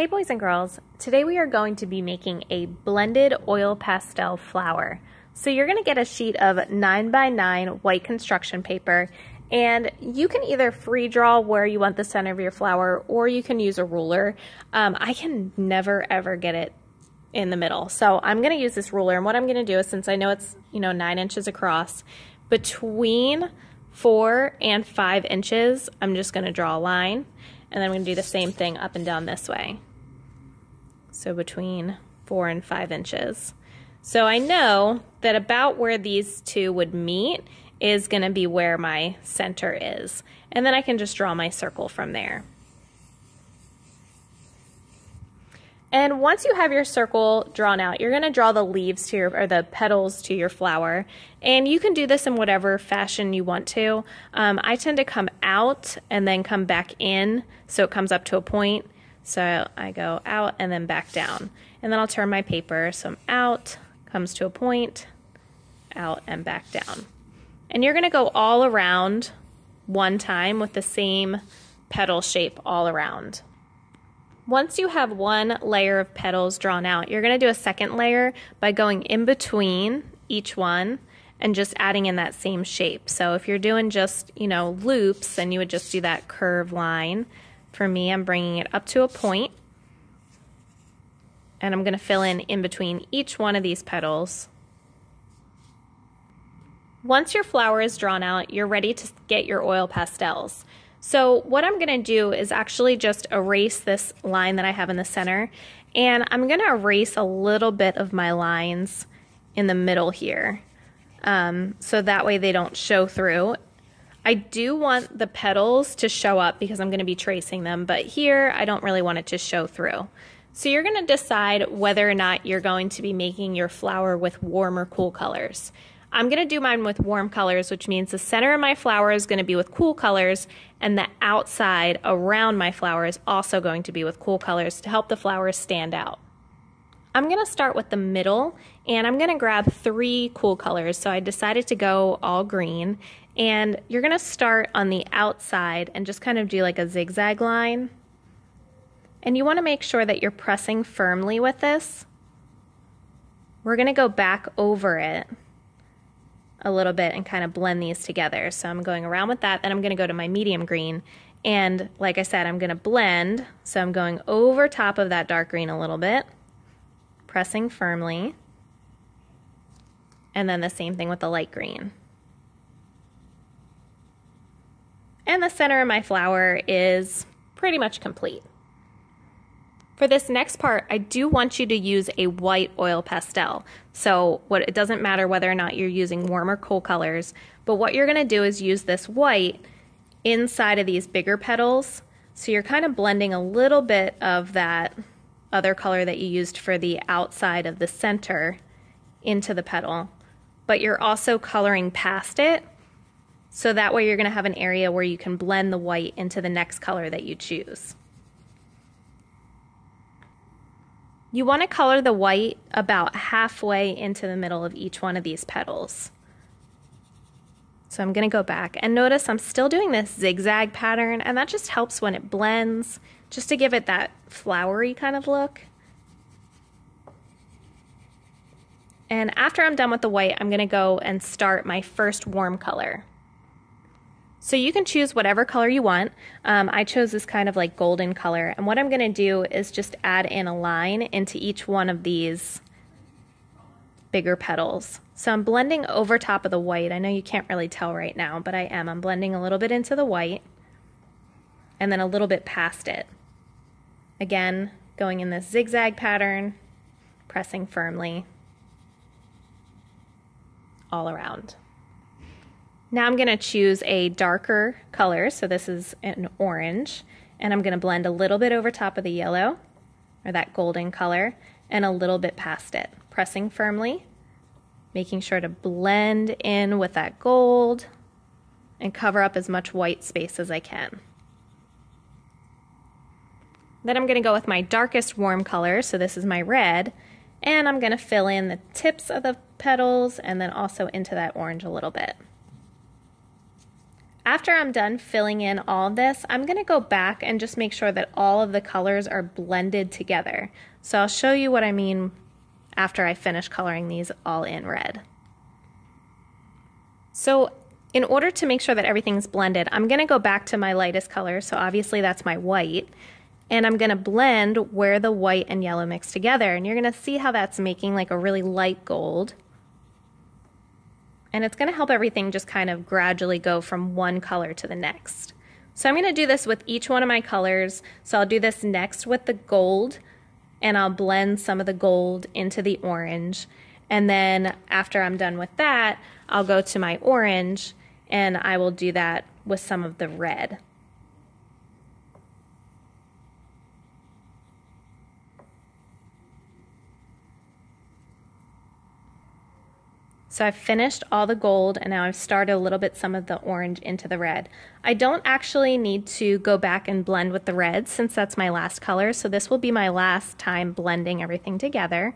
Hey boys and girls, today we are going to be making a blended oil pastel flower. So you're going to get a sheet of 9 by 9 white construction paper and you can either free draw where you want the center of your flower or you can use a ruler. Um, I can never ever get it in the middle. So I'm going to use this ruler and what I'm going to do is since I know it's you know 9 inches across, between 4 and 5 inches I'm just going to draw a line and then I'm going to do the same thing up and down this way so between four and five inches. So I know that about where these two would meet is going to be where my center is. And then I can just draw my circle from there. And once you have your circle drawn out, you're going to draw the leaves to your, or the petals to your flower. And you can do this in whatever fashion you want to. Um, I tend to come out and then come back in so it comes up to a point. So I go out and then back down. And then I'll turn my paper. So I'm out, comes to a point, out and back down. And you're gonna go all around one time with the same petal shape all around. Once you have one layer of petals drawn out, you're gonna do a second layer by going in between each one and just adding in that same shape. So if you're doing just, you know, loops, then you would just do that curve line. For me, I'm bringing it up to a point and I'm going to fill in in between each one of these petals. Once your flower is drawn out, you're ready to get your oil pastels. So what I'm going to do is actually just erase this line that I have in the center and I'm going to erase a little bit of my lines in the middle here um, so that way they don't show through I do want the petals to show up because I'm going to be tracing them, but here I don't really want it to show through. So you're going to decide whether or not you're going to be making your flower with warm or cool colors. I'm going to do mine with warm colors, which means the center of my flower is going to be with cool colors, and the outside around my flower is also going to be with cool colors to help the flowers stand out. I'm going to start with the middle, and I'm going to grab three cool colors. So I decided to go all green, and you're going to start on the outside and just kind of do like a zigzag line. And you want to make sure that you're pressing firmly with this. We're going to go back over it a little bit and kind of blend these together. So I'm going around with that. Then I'm going to go to my medium green. And like I said, I'm going to blend. So I'm going over top of that dark green a little bit, pressing firmly. And then the same thing with the light green. And the center of my flower is pretty much complete. For this next part, I do want you to use a white oil pastel. So what it doesn't matter whether or not you're using warm or cool colors, but what you're gonna do is use this white inside of these bigger petals. So you're kind of blending a little bit of that other color that you used for the outside of the center into the petal, but you're also coloring past it so that way you're going to have an area where you can blend the white into the next color that you choose. You want to color the white about halfway into the middle of each one of these petals. So I'm going to go back and notice I'm still doing this zigzag pattern and that just helps when it blends just to give it that flowery kind of look. And after I'm done with the white, I'm going to go and start my first warm color. So you can choose whatever color you want. Um, I chose this kind of like golden color. And what I'm going to do is just add in a line into each one of these bigger petals. So I'm blending over top of the white. I know you can't really tell right now, but I am. I'm blending a little bit into the white and then a little bit past it. Again, going in this zigzag pattern, pressing firmly all around. Now I'm going to choose a darker color, so this is an orange, and I'm going to blend a little bit over top of the yellow, or that golden color, and a little bit past it, pressing firmly, making sure to blend in with that gold, and cover up as much white space as I can. Then I'm going to go with my darkest warm color, so this is my red, and I'm going to fill in the tips of the petals and then also into that orange a little bit. After I'm done filling in all this, I'm gonna go back and just make sure that all of the colors are blended together. So I'll show you what I mean after I finish coloring these all in red. So in order to make sure that everything's blended, I'm gonna go back to my lightest color, so obviously that's my white, and I'm gonna blend where the white and yellow mix together, and you're gonna see how that's making like a really light gold. And it's gonna help everything just kind of gradually go from one color to the next. So I'm gonna do this with each one of my colors. So I'll do this next with the gold, and I'll blend some of the gold into the orange. And then after I'm done with that, I'll go to my orange and I will do that with some of the red. So I've finished all the gold and now I've started a little bit some of the orange into the red. I don't actually need to go back and blend with the red since that's my last color. So this will be my last time blending everything together.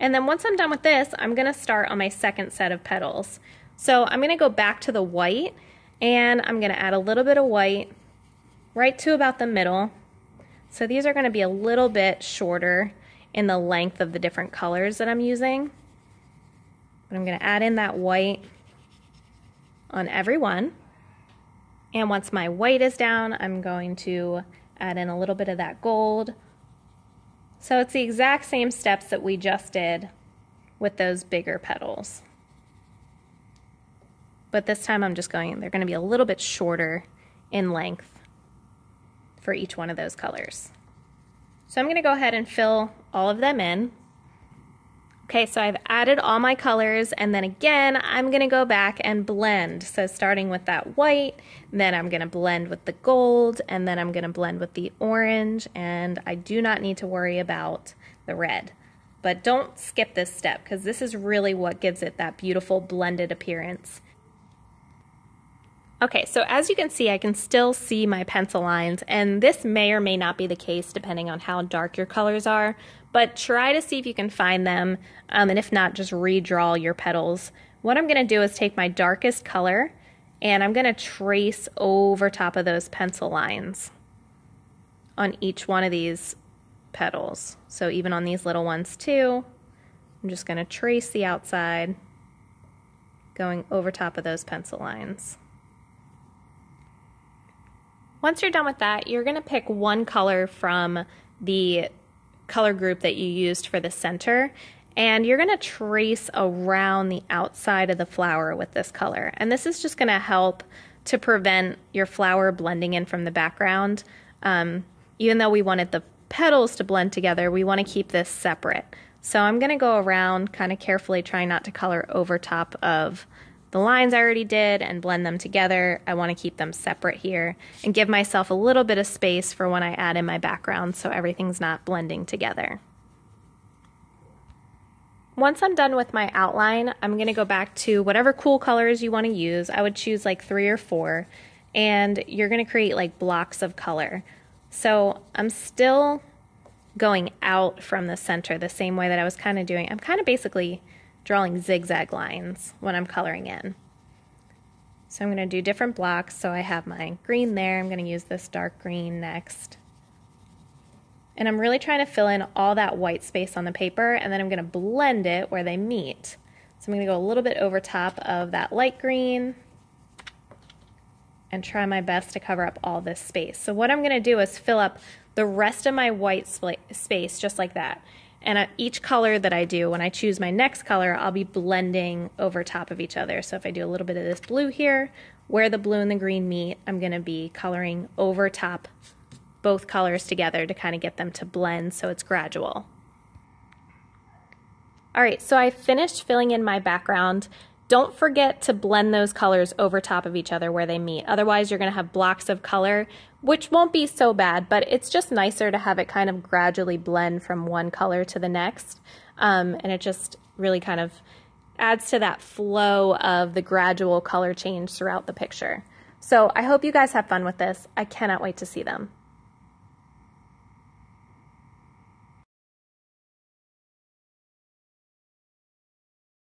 And then once I'm done with this, I'm gonna start on my second set of petals. So I'm gonna go back to the white and I'm gonna add a little bit of white right to about the middle. So these are gonna be a little bit shorter in the length of the different colors that I'm using. But I'm gonna add in that white on every one. And once my white is down, I'm going to add in a little bit of that gold. So it's the exact same steps that we just did with those bigger petals but this time I'm just going, they're going to be a little bit shorter in length for each one of those colors. So I'm going to go ahead and fill all of them in. Okay, so I've added all my colors and then again, I'm gonna go back and blend. So starting with that white, then I'm gonna blend with the gold, and then I'm gonna blend with the orange, and I do not need to worry about the red. But don't skip this step because this is really what gives it that beautiful blended appearance. Okay, so as you can see, I can still see my pencil lines, and this may or may not be the case depending on how dark your colors are, but try to see if you can find them, um, and if not, just redraw your petals. What I'm gonna do is take my darkest color, and I'm gonna trace over top of those pencil lines on each one of these petals. So even on these little ones too, I'm just gonna trace the outside going over top of those pencil lines. Once you're done with that, you're going to pick one color from the color group that you used for the center and you're going to trace around the outside of the flower with this color. And this is just going to help to prevent your flower blending in from the background. Um, even though we wanted the petals to blend together, we want to keep this separate. So I'm going to go around kind of carefully trying not to color over top of the lines I already did and blend them together. I want to keep them separate here and give myself a little bit of space for when I add in my background so everything's not blending together. Once I'm done with my outline, I'm going to go back to whatever cool colors you want to use. I would choose like three or four and you're going to create like blocks of color. So I'm still going out from the center the same way that I was kind of doing. I'm kind of basically drawing zigzag lines when I'm coloring in. So I'm going to do different blocks. So I have my green there. I'm going to use this dark green next. And I'm really trying to fill in all that white space on the paper and then I'm going to blend it where they meet. So I'm going to go a little bit over top of that light green and try my best to cover up all this space. So what I'm going to do is fill up the rest of my white space just like that. And uh, each color that I do, when I choose my next color, I'll be blending over top of each other. So if I do a little bit of this blue here, where the blue and the green meet, I'm gonna be coloring over top both colors together to kind of get them to blend so it's gradual. All right, so I finished filling in my background. Don't forget to blend those colors over top of each other where they meet. Otherwise, you're gonna have blocks of color, which won't be so bad, but it's just nicer to have it kind of gradually blend from one color to the next. Um, and it just really kind of adds to that flow of the gradual color change throughout the picture. So I hope you guys have fun with this. I cannot wait to see them.